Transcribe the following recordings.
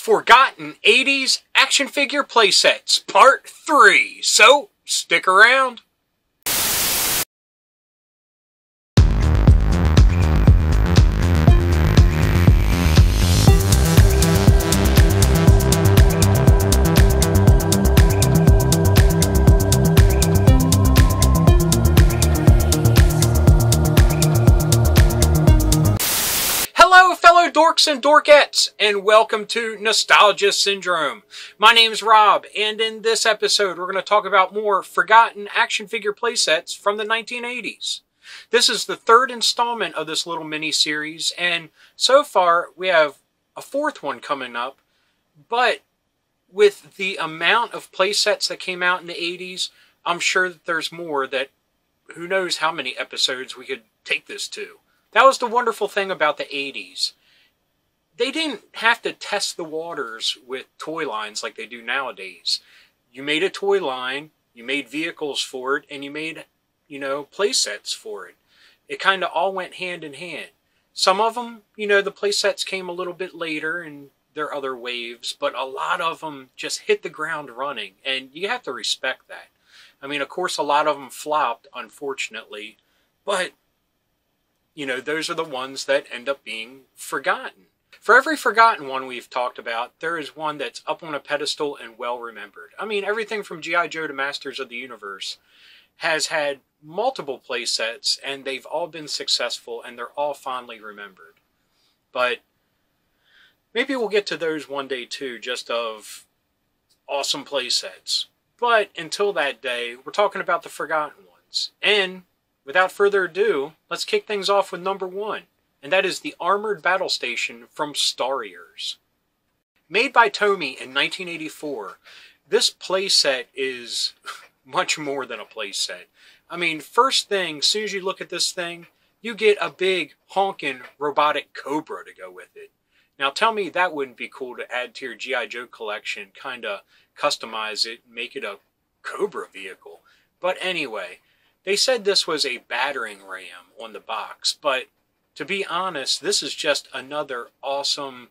Forgotten 80s Action Figure Playsets, Part 3. So, stick around. Dorks and dorkettes, and welcome to Nostalgia Syndrome. My name is Rob, and in this episode, we're going to talk about more forgotten action figure playsets from the 1980s. This is the third installment of this little mini series, and so far we have a fourth one coming up. But with the amount of playsets that came out in the 80s, I'm sure that there's more that who knows how many episodes we could take this to. That was the wonderful thing about the 80s. They didn't have to test the waters with toy lines like they do nowadays. You made a toy line, you made vehicles for it, and you made, you know, play sets for it. It kind of all went hand in hand. Some of them, you know, the play sets came a little bit later and there are other waves, but a lot of them just hit the ground running, and you have to respect that. I mean, of course, a lot of them flopped, unfortunately, but you know, those are the ones that end up being forgotten. For every forgotten one we've talked about, there is one that's up on a pedestal and well remembered. I mean, everything from G.I. Joe to Masters of the Universe has had multiple play sets, and they've all been successful, and they're all fondly remembered. But maybe we'll get to those one day too, just of awesome play sets. But until that day, we're talking about the forgotten ones. And without further ado, let's kick things off with number one, and that is the Armored Battle Station from Starriors. Made by Tomy in 1984, this playset is much more than a playset. I mean, first thing, as soon as you look at this thing, you get a big honking robotic Cobra to go with it. Now tell me that wouldn't be cool to add to your G.I. Joe collection, kind of customize it, make it a Cobra vehicle. But anyway, they said this was a battering ram on the box, but to be honest, this is just another awesome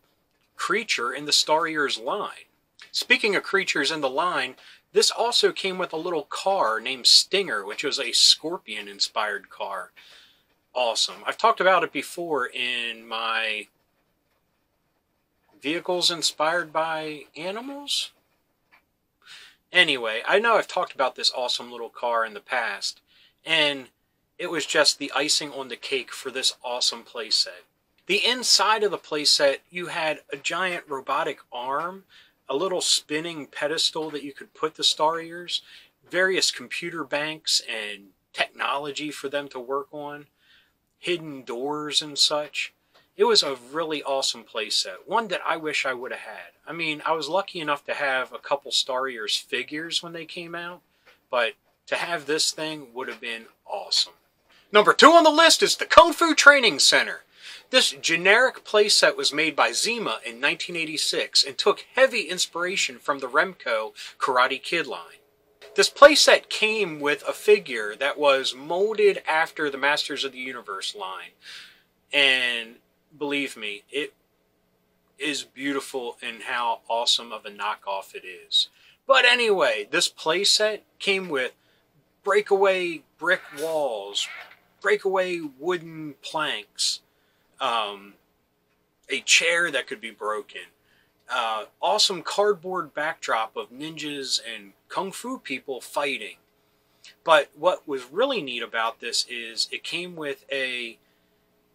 creature in the Starriors line. Speaking of creatures in the line, this also came with a little car named Stinger, which was a Scorpion inspired car. Awesome. I've talked about it before in my vehicles inspired by animals. Anyway, I know I've talked about this awesome little car in the past, and it was just the icing on the cake for this awesome playset. The inside of the playset, you had a giant robotic arm, a little spinning pedestal that you could put the Star Starriors, various computer banks and technology for them to work on, hidden doors and such. It was a really awesome playset, one that I wish I would have had. I mean, I was lucky enough to have a couple Star Starriors figures when they came out, but to have this thing would have been awesome. Number two on the list is the Kung Fu Training Center. This generic playset was made by Zima in 1986 and took heavy inspiration from the Remco Karate Kid line. This playset came with a figure that was molded after the Masters of the Universe line. And believe me, it is beautiful in how awesome of a knockoff it is. But anyway, this playset came with breakaway brick walls, breakaway wooden planks, um, a chair that could be broken, uh, awesome cardboard backdrop of ninjas and kung fu people fighting. But what was really neat about this is it came with a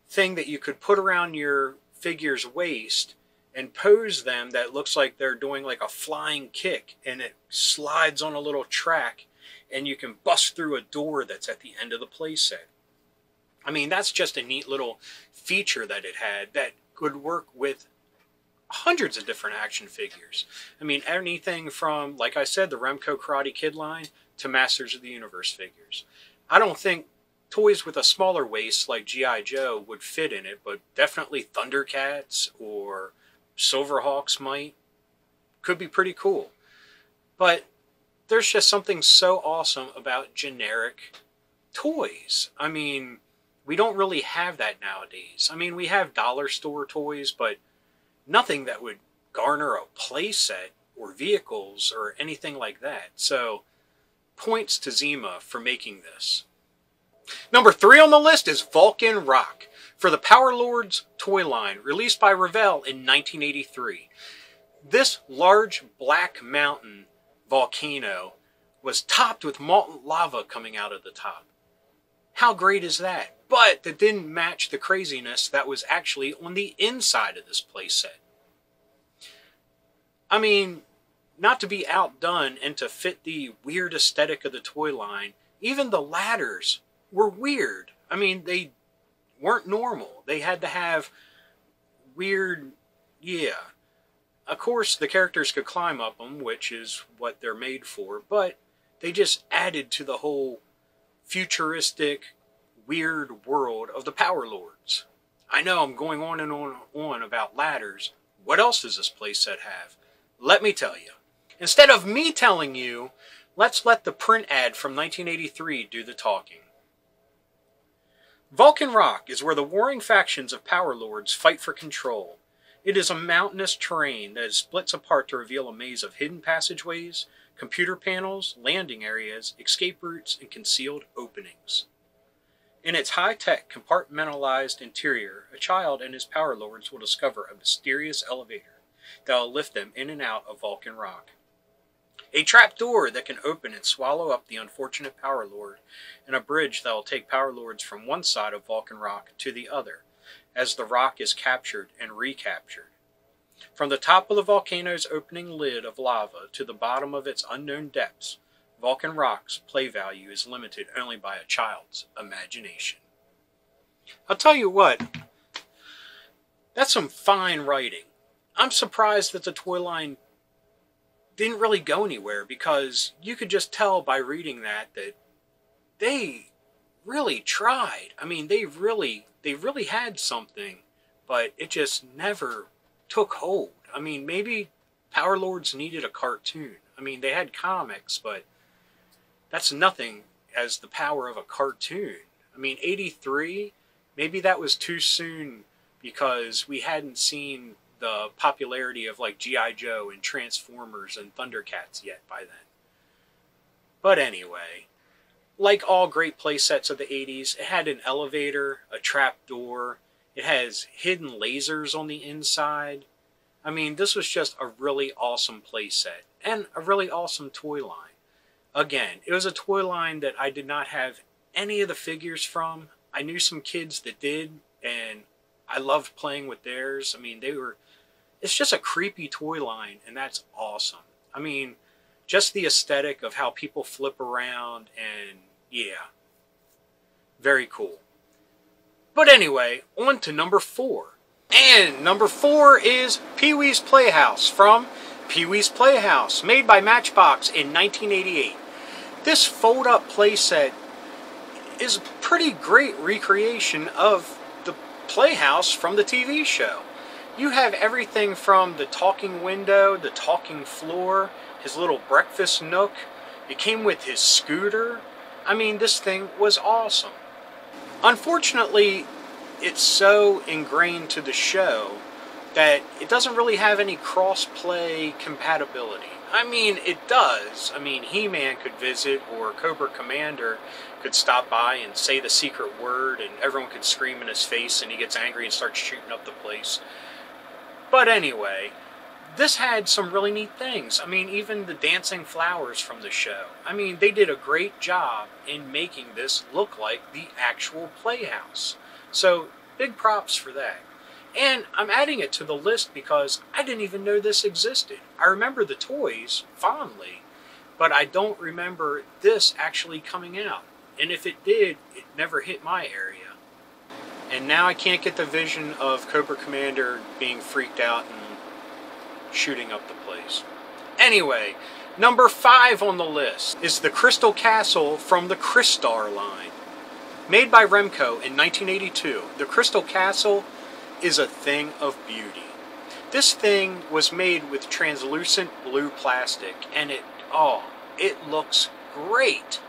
thing that you could put around your figure's waist and pose them that looks like they're doing like a flying kick and it slides on a little track and you can bust through a door that's at the end of the playset. I mean, that's just a neat little feature that it had that could work with hundreds of different action figures. I mean, anything from, like I said, the Remco Karate Kid line to Masters of the Universe figures. I don't think toys with a smaller waist like G.I. Joe would fit in it, but definitely Thundercats or Silverhawks might. Could be pretty cool. But there's just something so awesome about generic toys. I mean, we don't really have that nowadays. I mean, we have dollar store toys, but nothing that would garner a playset or vehicles or anything like that. So, points to Zima for making this. Number three on the list is Vulcan Rock for the Power Lords toy line, released by Revell in 1983. This large black mountain volcano was topped with molten lava coming out of the top. How great is that? But that didn't match the craziness that was actually on the inside of this playset. I mean, not to be outdone and to fit the weird aesthetic of the toy line, even the ladders were weird. I mean, they weren't normal. They had to have weird, yeah. Of course, the characters could climb up them, which is what they're made for, but they just added to the whole futuristic, weird world of the Power Lords. I know I'm going on and on and on about ladders. What else does this playset have? Let me tell you. Instead of me telling you, let's let the print ad from 1983 do the talking. Vulcan Rock is where the warring factions of Power Lords fight for control. It is a mountainous terrain that splits apart to reveal a maze of hidden passageways, computer panels, landing areas, escape routes, and concealed openings. In its high tech, compartmentalized interior, a child and his Power Lords will discover a mysterious elevator that will lift them in and out of Vulcan Rock. A trap door that can open and swallow up the unfortunate Power Lord, and a bridge that will take Power Lords from one side of Vulcan Rock to the other, as the rock is captured and recaptured. From the top of the volcano's opening lid of lava to the bottom of its unknown depths, Vulcan Rock's play value is limited only by a child's imagination. I'll tell you what, that's some fine writing. I'm surprised that the toy line didn't really go anywhere because you could just tell by reading that that they really tried. I mean, they really they really had something, but it just never took hold. I mean, maybe Power Lords needed a cartoon. I mean, they had comics, but that's nothing as the power of a cartoon. I mean, 83, maybe that was too soon because we hadn't seen the popularity of like G.I. Joe and Transformers and Thundercats yet by then. But anyway, like all great playsets of the 80s, it had an elevator, a trap door, it has hidden lasers on the inside. I mean, this was just a really awesome playset and a really awesome toy line. Again, it was a toy line that I did not have any of the figures from. I knew some kids that did, and I loved playing with theirs. I mean, they were. It's just a creepy toy line, and that's awesome. I mean, just the aesthetic of how people flip around, and yeah, very cool. But anyway, on to number four. And number four is Pee Wee's Playhouse from Pee Wee's Playhouse, made by Matchbox in 1988. This fold up playset is a pretty great recreation of the Playhouse from the TV show. You have everything from the talking window, the talking floor, his little breakfast nook. It came with his scooter. I mean, this thing was awesome. Unfortunately, it's so ingrained to the show that it doesn't really have any cross-play compatibility. I mean, it does. I mean, He-Man could visit, or Cobra Commander could stop by and say the secret word, and everyone could scream in his face, and he gets angry and starts shooting up the place. But anyway, this had some really neat things. I mean, even the dancing flowers from the show. I mean, they did a great job in making this look like the actual playhouse. So, big props for that. And I'm adding it to the list because I didn't even know this existed. I remember the toys fondly, but I don't remember this actually coming out. And if it did, it never hit my area. And now I can't get the vision of Cobra Commander being freaked out and shooting up the place. Anyway, number five on the list is the Crystal Castle from the Crystar line. Made by Remco in 1982, the Crystal Castle is a thing of beauty. This thing was made with translucent blue plastic and it, oh, it looks great.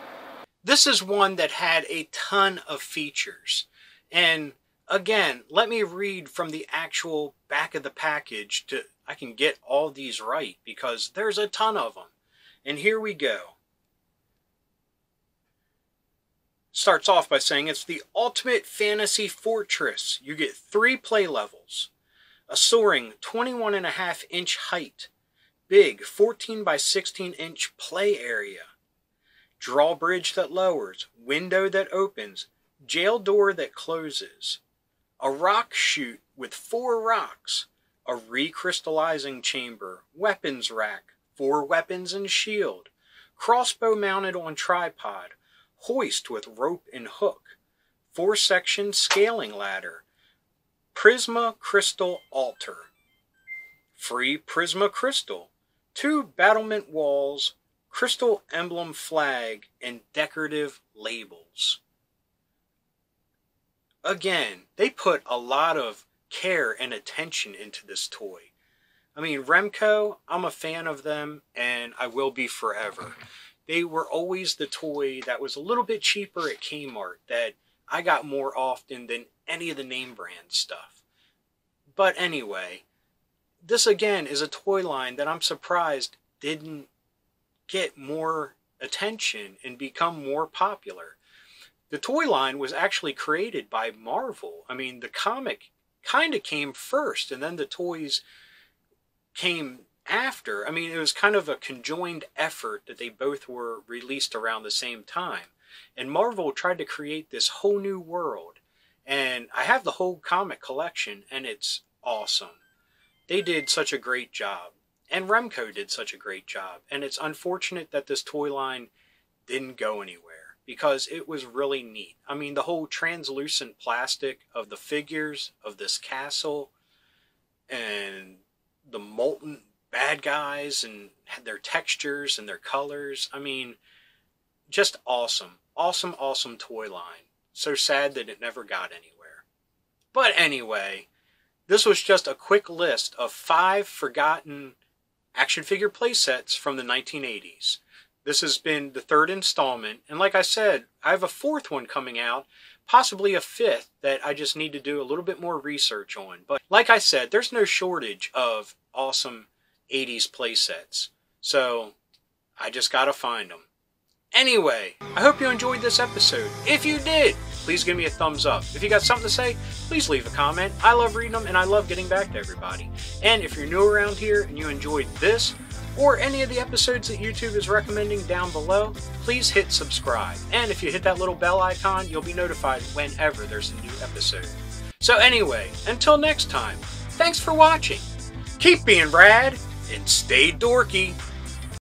This is one that had a ton of features and Again, let me read from the actual back of the package to I can get all these right because there's a ton of them. And here we go. Starts off by saying it's the ultimate fantasy fortress. You get three play levels, a soaring 21 and a half inch height, big 14 by 16 inch play area, drawbridge that lowers, window that opens, jail door that closes, a rock chute with four rocks, a recrystallizing chamber, weapons rack, four weapons and shield, crossbow mounted on tripod, hoist with rope and hook, four section scaling ladder, Prisma Crystal Altar, free Prisma Crystal, two battlement walls, crystal emblem flag, and decorative labels. Again, they put a lot of care and attention into this toy. I mean, Remco, I'm a fan of them, and I will be forever. They were always the toy that was a little bit cheaper at Kmart that I got more often than any of the name brand stuff. But anyway, this again is a toy line that I'm surprised didn't get more attention and become more popular. The toy line was actually created by Marvel. I mean, the comic kind of came first, and then the toys came after. I mean, it was kind of a conjoined effort that they both were released around the same time. And Marvel tried to create this whole new world. And I have the whole comic collection, and it's awesome. They did such a great job. And Remco did such a great job. And it's unfortunate that this toy line didn't go anywhere because it was really neat. I mean, the whole translucent plastic of the figures of this castle and the molten bad guys and their textures and their colors. I mean, just awesome. Awesome, awesome toy line. So sad that it never got anywhere. But anyway, this was just a quick list of five forgotten action figure playsets from the 1980s. This has been the third installment, and like I said, I have a fourth one coming out, possibly a fifth that I just need to do a little bit more research on. But like I said, there's no shortage of awesome 80s playsets. So I just gotta find them. Anyway, I hope you enjoyed this episode. If you did, please give me a thumbs up. If you got something to say, please leave a comment. I love reading them and I love getting back to everybody. And if you're new around here and you enjoyed this or any of the episodes that YouTube is recommending down below, please hit subscribe. And if you hit that little bell icon, you'll be notified whenever there's a new episode. So anyway, until next time, thanks for watching. Keep being rad and stay dorky.